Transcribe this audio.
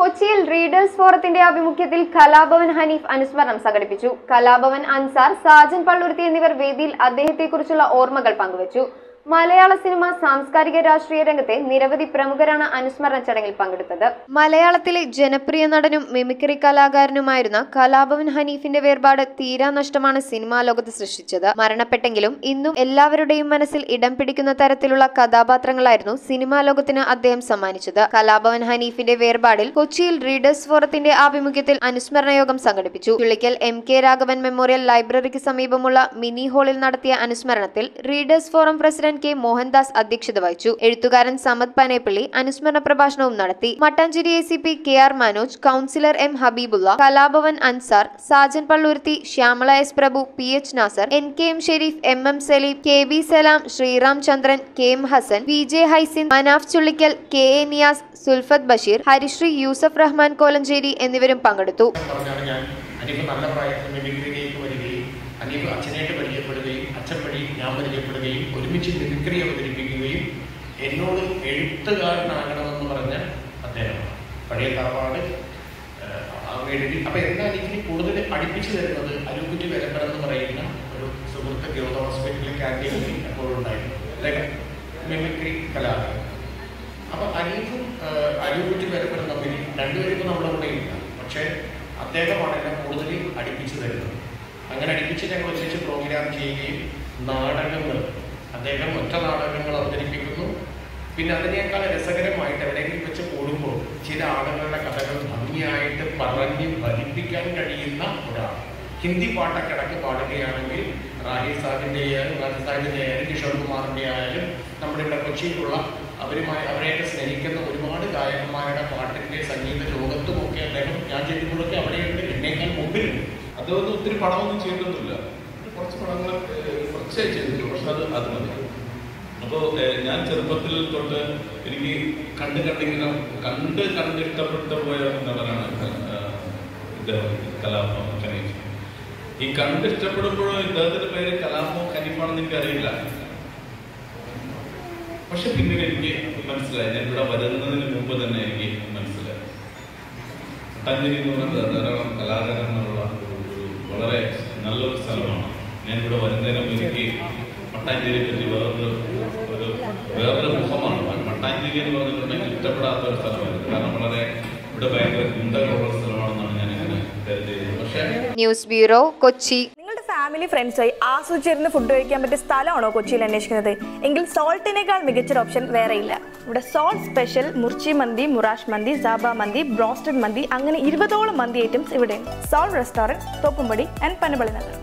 കൊച്ചിയിൽ റീഡേഴ്സ് ഫോറത്തിന്റെ ആഭിമുഖ്യത്തിൽ കലാഭവൻ ഹനീഫ് അനുസ്മരണം സംഘടിപ്പിച്ചു. കലാഭവൻ അൻസാർ സാജൻ പള്ളുരുത്തി എന്നിവർ വേദിയിൽ അദ്ദേഹത്തെക്കുറിച്ചുള്ള ഓർമ്മകൾ പങ്കുവച്ചു. മലയാള സിനിമ സാംസ്കാരിക രാഷ്ട്രീയ രംഗത്തെ നിരവധി പ്രമുഖരാണ് അനുസ്മരണ ചടങ്ങിൽ പങ്കെടുത്തത്. മലയാളത്തിലെ ജനപ്രിയ നടനും മിമിക്രി കലാകാരനുമായിരുന്ന കലാഭവൻ ഹനീഫിന്റെ വേർപാട് തീരാ നഷ്ടമാണ് സിനിമാ ലോകത്ത് സൃഷ്ടിച്ചത്. മരണപ്പെട്ടെങ്കിലും ഇന്നും എല്ലാവരുടെയും മനസ്സിൽ ഇടം പിടിക്കുന്ന തരത്തിലുള്ള കഥാപാത്രങ്ങളായിരുന്നു സിനിമാ ലോകത്തിന് അദ്ദേഹം സമ്മാനിച്ചത്. കലാഭവൻ ഹനീഫിന്റെ വേർപാടിൽ കൊച്ചിയിൽ റീഡേഴ്സ് ഫോറത്തിന്റെ ആഭിമുഖ്യത്തിൽ അനുസ്മരണ യോഗം സംഘടിപ്പിച്ചു. Chullickal M K Raghavan memorial ലൈബ്രറിക്ക് സമീപമുള്ള മിനി ഹാളിൽ നടത്തിയ അനുസ്മരണത്തിൽ readers forum president K Mohandas അധ്യക്ഷത വഹിച്ചു. എഴുത്തുകാരൻ സമദ് പനേപ്പള്ളി അനുസ്മരണ പ്രഭാഷണവും നടത്തി. Mattancherry A C P K R Manoj councillor M Habeebulla Kalabhavan Ansar Sajan Palluruthy Shyamala S Prabhu P H Nasar N K M Sherif M M Saleem K V Salam Sreeram Chandran K M Hasan V J Haisin Manaf Chullickal K A Niyas Sulfath Basheer Harisree Yousuf Rahman Kolenchery എന്നിവരും പങ്കെടുത്തു. അനീഫ് അച്ഛനായിട്ട് പരിചയപ്പെടുകയും അച്ഛൻ വഴി ഞാൻ പരിചയപ്പെടുകയും ഒരുമിച്ച് mimicry അവതരിപ്പിക്കുകയും എന്നോട് എഴുത്തുകാരനാകണമെന്ന് പറഞ്ഞ അദ്ദേഹമാണ്. പഴയ തറവാട് എഴുതി അപ്പൊ എന്താ എനിക്ക് കൂടുതൽ അടുപ്പിച്ചു തരുന്നത്? അരുക്കുറ്റി വരപ്പൻ എന്ന് പറയുന്ന ഒരു സുഹൃത്ത് ഗൗത ഹോസ്പിറ്റലിലെ ക്യാന്റീനിൽ എപ്പോഴും ഉണ്ടായിരുന്നു. അദ്ദേഹം മിമിക്രി കലാകാരൻ. അപ്പൊ അനീഫും അരികുറ്റി വരപ്പനും തമ്മിൽ രണ്ടുപേരും നമ്മുടെ കൂടെ ഇല്ല. പക്ഷേ അദ്ദേഹമാണ് എന്നെ കൂടുതൽ അടുപ്പിച്ചു തരുന്നത്. അങ്ങനെ അടുപ്പിച്ച് ഞങ്ങൾ ഒരുമിച്ച് പ്രോഗ്രാം ചെയ്യുകയും നാടകങ്ങൾ അദ്ദേഹം ഒറ്റ നാടകങ്ങൾ അവതരിപ്പിക്കുന്നു. പിന്നെ അതിനേക്കാൾ രസകരമായിട്ട് എവിടെയെങ്കിലും വെച്ച് കൂടുമ്പോൾ ചില ആളുകളുടെ കഥകൾ ഭംഗിയായിട്ട് പറഞ്ഞ് ഫലിപ്പിക്കാൻ കഴിയുന്ന ഒരാൾ. ഹിന്ദി പാട്ടൊക്കെ ഇടയ്ക്ക് പാടുകയാണെങ്കിൽ റാഹി സാഹിബിന്റെ ആയാലും റാഹി സാഹിബിന്റെ ആയാലും കിഷോർ കുമാറിന്റെ ആയാലും നമ്മുടെ ഇവിടെ കൊച്ചിയിലുള്ള അവരുമായി അവരെയൊക്കെ സ്നേഹിക്കുന്ന ഒരുപാട് ഗായകന്മാരുടെ പാട്ടിന്റെ സംഗീത ലോകത്തുമൊക്കെ അദ്ദേഹം ഞാൻ ചെല്ലുമ്പോഴൊക്കെ അവിടെയുണ്ട്. എന്നേക്കാൾ മുമ്പിലുണ്ട്. അദ്ദേഹം ഒത്തിരി പടമൊന്നും ചെയ്തിട്ടൊന്നുമില്ല. കുറച്ച് പടങ്ങൾ കുറച്ചേ ചെയ്തിട്ടുള്ളൂ. പക്ഷെ അത് അത് മതി. അപ്പോൾ ഞാൻ ചെറുപ്പത്തിൽ തൊട്ട് എനിക്ക് കണ്ട് കണ്ടിങ്ങനെ കണ്ട് കണ്ട് ഇഷ്ടപ്പെട്ടു പോയ നടനാണ് ഇദ്ദേഹം കനീഫ് ഈ കണ്ട് ഇഷ്ടപ്പെടുമ്പോഴും ഇദ്ദേഹത്തിന്റെ പേര് കലാഭവൻ കനീഫാണെന്ന് എനിക്കറിയില്ല. പക്ഷെ പിന്നീട് എനിക്ക് മനസ്സിലായി. ഞാൻ ഇവിടെ വരുന്നതിന് മുമ്പ് തന്നെ എനിക്ക് മനസ്സിലായി. തന്നെ ധാരാളം കലാകാരന്മാരുള്ള വളരെ നല്ലൊരു സ്ഥലമാണ്. ഞാൻ ഇവിടെ വരുന്നേരം എനിക്ക് മട്ടാഞ്ചേരിയെ പറ്റി വേറൊരു ഒരു വേറൊരു മുഖമാണ്. മട്ടാഞ്ചേരി എന്ന് പറഞ്ഞിട്ടുണ്ടെങ്കിൽ ഇഷ്ടപ്പെടാത്ത ഒരു സ്ഥലമായിരുന്നു. കാരണം വളരെ ഇവിടെ ഭയങ്കര ഗുണ്ടകളുള്ള സ്ഥലമാണെന്നാണ് ഞാൻ ഇങ്ങനെ കരുതിയത് പക്ഷേ ന്യൂസ് ബ്യൂറോ കൊച്ചി. ഫാമിലി ഫ്രണ്ട്സായി ആസ്വദിച്ചിരുന്ന് ഫുഡ് കഴിക്കാൻ പറ്റിയ സ്ഥലമാണോ കൊച്ചിയിൽ അന്വേഷിക്കുന്നത്? എങ്കിൽ സോൾട്ടിനേക്കാൾ മികച്ചൊരു ഓപ്ഷൻ വേറെയില്ല. ഇവിടെ സോൾട്ട് സ്പെഷ്യൽ മുർച്ചി മന്തി മുറാഷ് മന്തി സാബ മന്തി ബ്രോസ്റ്റഡ് മന്തി അങ്ങനെ ഇരുപതോളം മന്തി ഐറ്റംസ് ഇവിടെ salt restaurant Thoppumpady and Panampilly Nagar